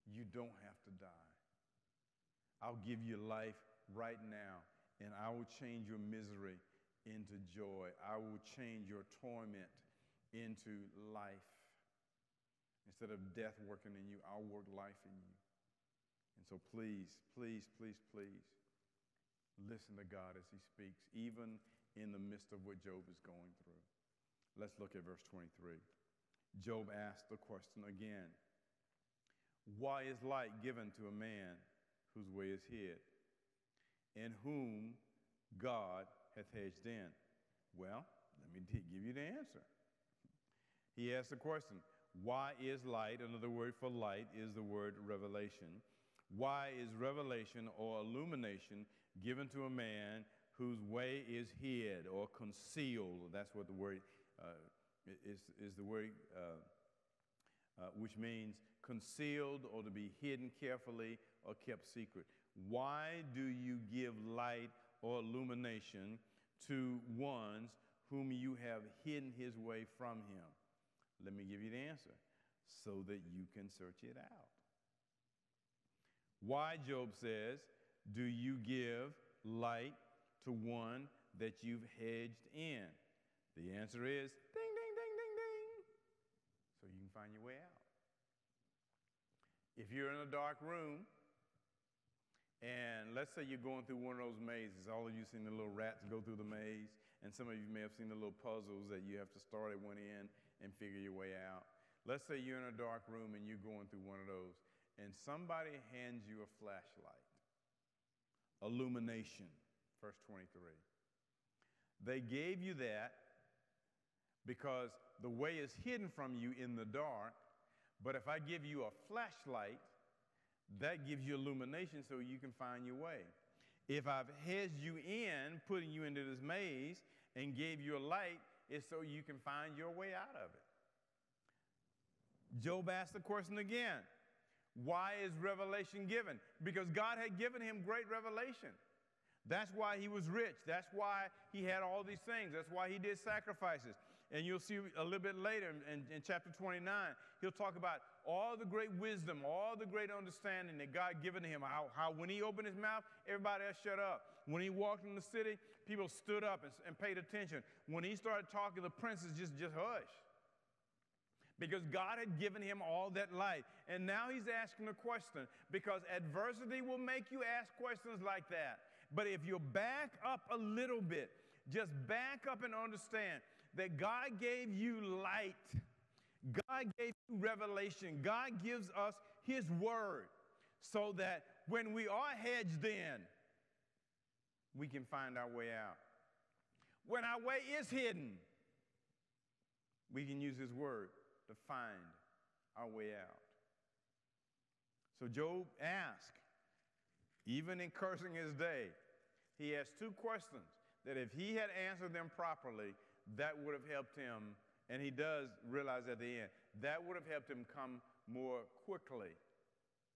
You don't have to die. I'll give you life right now, and I will change your misery into joy. I will change your torment into life. Instead of death working in you, I'll work life in you. And so please, please, please, please listen to God as he speaks, even in the midst of what Job is going through. Let's look at verse 23. Job asked the question again Why is light given to a man whose way is hid, in whom God hath hedged in? Well, let me give you the answer. He asked the question Why is light? Another word for light is the word revelation. Why is revelation or illumination given to a man whose way is hid or concealed. That's what the word uh, is, is the word, uh, uh, which means concealed or to be hidden carefully or kept secret. Why do you give light or illumination to ones whom you have hidden his way from him? Let me give you the answer so that you can search it out. Why, Job says, do you give light to one that you've hedged in? The answer is ding, ding, ding, ding, ding. So you can find your way out. If you're in a dark room, and let's say you're going through one of those mazes, all of you seen the little rats go through the maze, and some of you may have seen the little puzzles that you have to start at one end and figure your way out. Let's say you're in a dark room and you're going through one of those, and somebody hands you a flashlight, illumination, verse 23. They gave you that because the way is hidden from you in the dark, but if I give you a flashlight, that gives you illumination so you can find your way. If I've hedged you in, putting you into this maze, and gave you a light, it's so you can find your way out of it. Job asked the question again Why is revelation given? Because God had given him great revelation. That's why he was rich. That's why he had all these things. That's why he did sacrifices. And you'll see a little bit later in, in, chapter 29, he'll talk about all the great wisdom, all the great understanding that God given to him. How, how when he opened his mouth, everybody else shut up. When he walked in the city, people stood up and, and paid attention. When he started talking, the princes just, just hushed. Because God had given him all that light. And now he's asking a question because adversity will make you ask questions like that. But if you back up a little bit, just back up and understand that God gave you light. God gave you revelation. God gives us His word so that when we are hedged in, we can find our way out. When our way is hidden, we can use His word to find our way out. So Job asked, even in cursing his day, he asked two questions that if he had answered them properly, that would have helped him, and he does realize at the end, that would have helped him come more quickly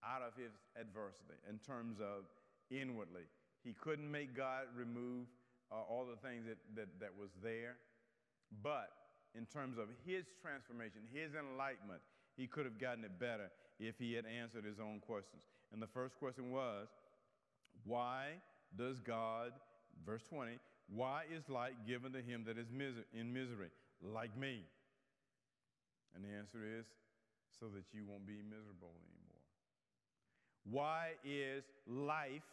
out of his adversity in terms of inwardly. He couldn't make God remove uh, all the things that, that, that was there, but in terms of his transformation, his enlightenment, he could have gotten it better if he had answered his own questions. And the first question was, why does God, verse 20, why is light given to him that is miser- in misery, like me? And the answer is so that you won't be miserable anymore. Why is life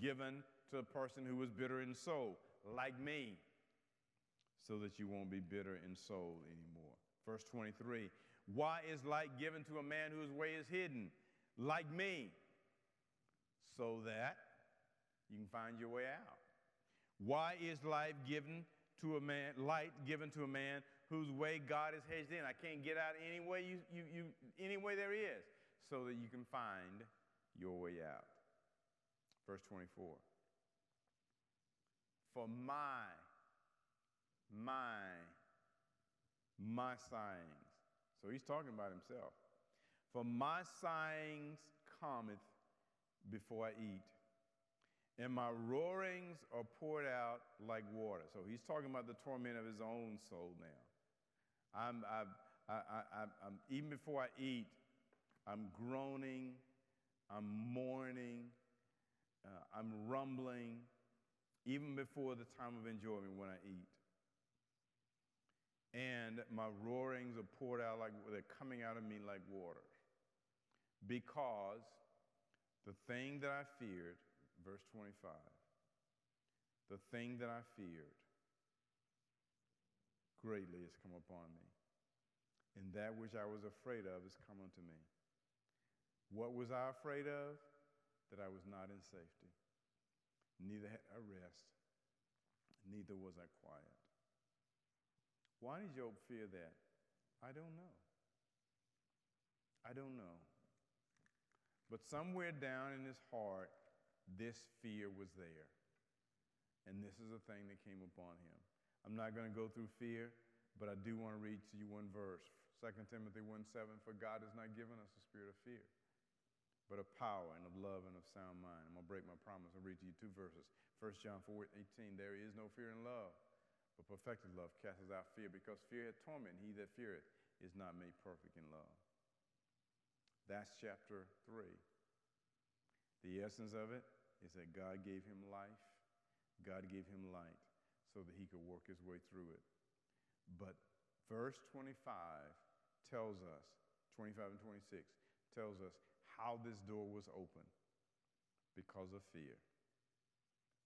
given to a person who is bitter in soul, like me? So that you won't be bitter in soul anymore. Verse 23 Why is light given to a man whose way is hidden, like me? So that you can find your way out. Why is life given to a man, light given to a man whose way God has hedged in? I can't get out any way, you, you, you, any way there is, so that you can find your way out. Verse 24. For my, my, my sighings. So he's talking about himself. For my sighings cometh before I eat and my roarings are poured out like water. So he's talking about the torment of his own soul now. I'm, I, I, I, I'm, even before I eat, I'm groaning, I'm mourning, uh, I'm rumbling, even before the time of enjoyment when I eat. And my roarings are poured out like they're coming out of me like water. Because the thing that I feared verse 25. The thing that I feared greatly has come upon me, and that which I was afraid of has come unto me. What was I afraid of? That I was not in safety. Neither had I rest, neither was I quiet. Why did Job fear that? I don't know. I don't know. But somewhere down in his heart, this fear was there. And this is a thing that came upon him. I'm not going to go through fear, but I do want to read to you one verse 2 Timothy 1 7 For God has not given us a spirit of fear, but of power and of love and of sound mind. I'm going to break my promise and read to you two verses. 1 John 4 18 There is no fear in love, but perfected love casts out fear, because fear hath torment. He that feareth is not made perfect in love. That's chapter 3. The essence of it is that God gave him life, God gave him light so that he could work his way through it. But verse 25 tells us, 25 and 26 tells us how this door was opened because of fear.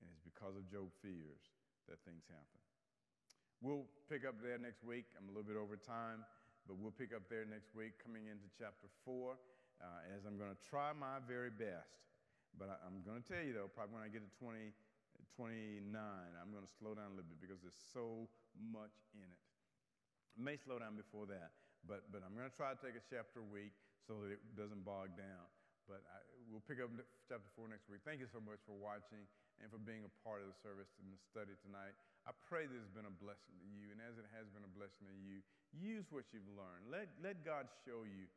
And it's because of Job's fears that things happen. We'll pick up there next week. I'm a little bit over time, but we'll pick up there next week coming into chapter 4 uh, as I'm going to try my very best but I, am going to tell you, though, probably when I get to 20, 29, I'm going to slow down a little bit because there's so much in it. I may slow down before that, but, but I'm going to try to take a chapter a week so that it doesn't bog down. But I, we'll pick up chapter 4 next week. Thank you so much for watching and for being a part of the service and the study tonight. I pray this has been a blessing to you, and as it has been a blessing to you, use what you've learned. Let, let God show you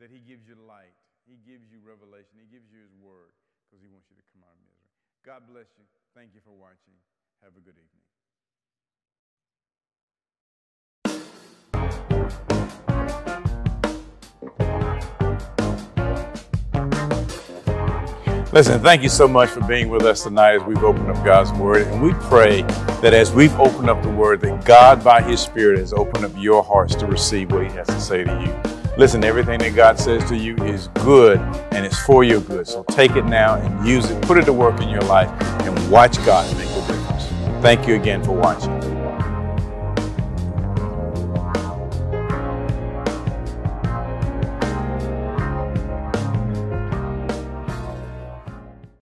that He gives you light, He gives you revelation, He gives you His word because He wants you to come out of misery. God bless you. Thank you for watching. Have a good evening. Listen, thank you so much for being with us tonight as we've opened up God's Word. And we pray that as we've opened up the Word, that God, by His Spirit, has opened up your hearts to receive what He has to say to you. Listen, everything that God says to you is good and it's for your good. So take it now and use it, put it to work in your life, and watch God make a difference. Thank you again for watching.